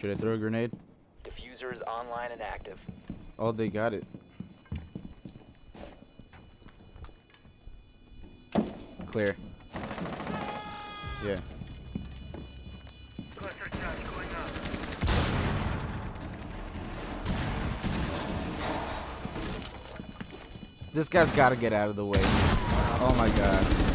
Should I throw a grenade? Defuser is online and active. Oh, they got it. Clear. Yeah. This guy's got to get out of the way. Oh my god.